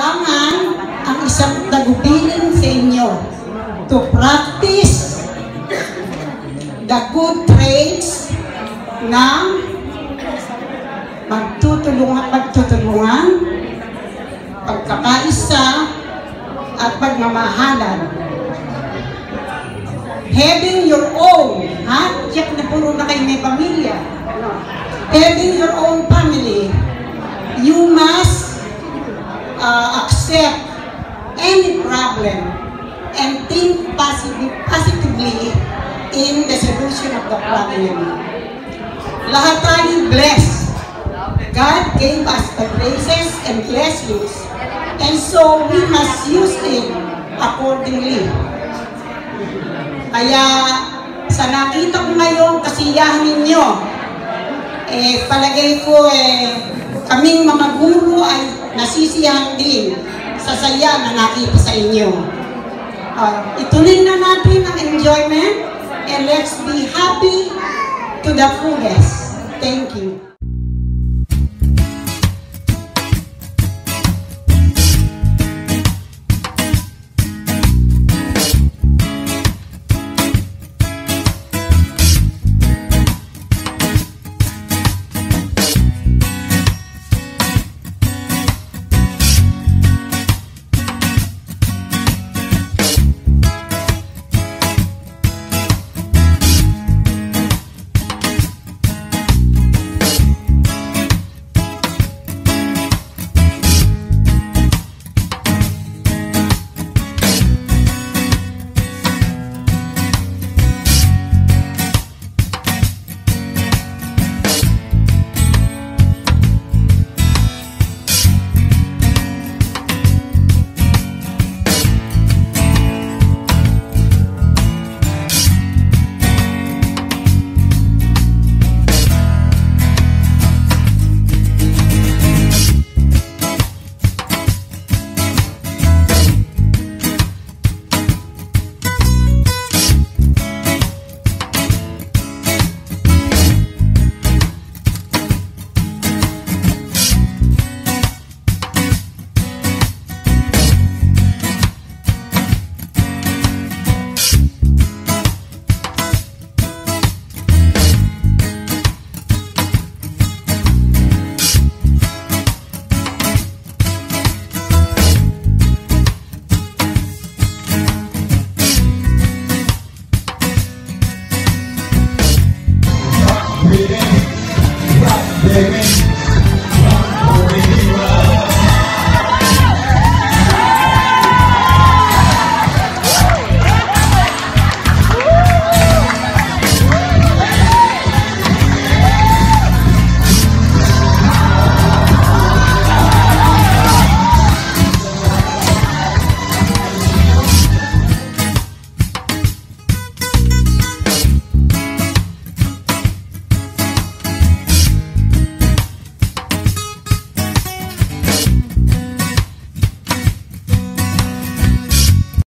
kailangan ang isang tagubilin sa inyo to practice the good traits ng magtutulungan, magtutulungan, pagkakaisa, at pagmamahalan. Having your own, ha? Check na puro na kayo may pamilya. Having your own family, accept any problem and think positive, positively in the solution of the problem. Lahat tayo blessed. God gave us the graces and blessings and so we must use it accordingly. Kaya sa nakita ko ngayon kasiyahan ninyo, eh palagay ko eh kaming mga guro ay nasisiyahan din sa saya na nakita sa inyo. Uh, ituloy na natin ang enjoyment and let's be happy to the fullest. Thank you.